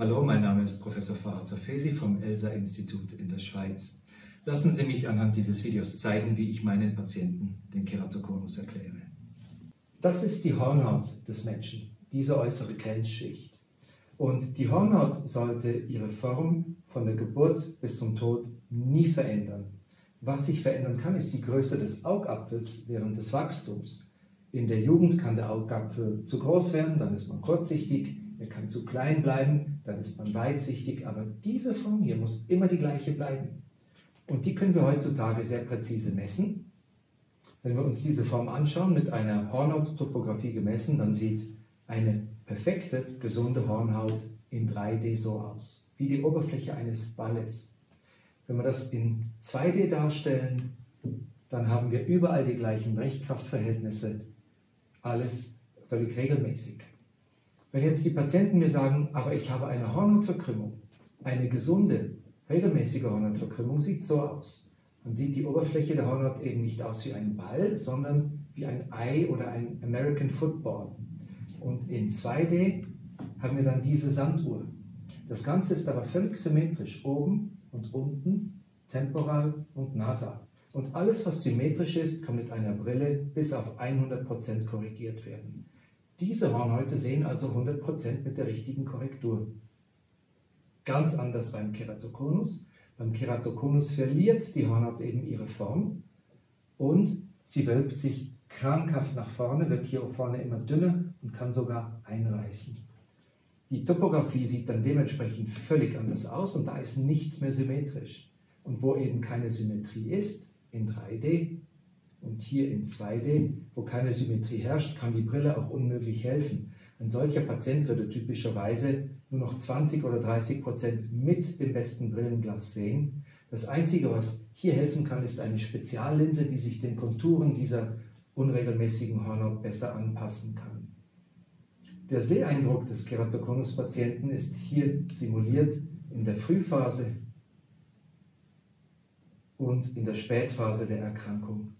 Hallo, mein Name ist Professor Farhad Zafesi vom ELSA-Institut in der Schweiz. Lassen Sie mich anhand dieses Videos zeigen, wie ich meinen Patienten den Keratokonus erkläre. Das ist die Hornhaut des Menschen, diese äußere Grenzschicht. Und die Hornhaut sollte ihre Form von der Geburt bis zum Tod nie verändern. Was sich verändern kann, ist die Größe des Augapfels während des Wachstums. In der Jugend kann der Augapfel zu groß werden, dann ist man kurzsichtig. Er kann zu klein bleiben, dann ist man weitsichtig, aber diese Form hier muss immer die gleiche bleiben. Und die können wir heutzutage sehr präzise messen. Wenn wir uns diese Form anschauen, mit einer Hornhauttopographie gemessen, dann sieht eine perfekte, gesunde Hornhaut in 3D so aus, wie die Oberfläche eines Balles. Wenn wir das in 2D darstellen, dann haben wir überall die gleichen Brechkraftverhältnisse, alles völlig regelmäßig. Wenn jetzt die Patienten mir sagen, aber ich habe eine Hornhautverkrümmung, eine gesunde, regelmäßige Hornhautverkrümmung sieht so aus. Man sieht die Oberfläche der Hornhaut eben nicht aus wie ein Ball, sondern wie ein Ei oder ein American Football. Und in 2D haben wir dann diese Sanduhr. Das Ganze ist aber völlig symmetrisch, oben und unten, temporal und nasal. Und alles, was symmetrisch ist, kann mit einer Brille bis auf 100% korrigiert werden. Diese Hornhäute sehen also 100% mit der richtigen Korrektur. Ganz anders beim Keratokonus. Beim Keratokonus verliert die Hornhaut eben ihre Form und sie wölbt sich krankhaft nach vorne, wird hier vorne immer dünner und kann sogar einreißen. Die Topografie sieht dann dementsprechend völlig anders aus und da ist nichts mehr symmetrisch. Und wo eben keine Symmetrie ist, in 3D, und hier in 2D, wo keine Symmetrie herrscht, kann die Brille auch unmöglich helfen. Ein solcher Patient würde typischerweise nur noch 20 oder 30 Prozent mit dem besten Brillenglas sehen. Das Einzige, was hier helfen kann, ist eine Speziallinse, die sich den Konturen dieser unregelmäßigen Hornhaut besser anpassen kann. Der Seheindruck des Keratokonus-Patienten ist hier simuliert in der Frühphase und in der Spätphase der Erkrankung.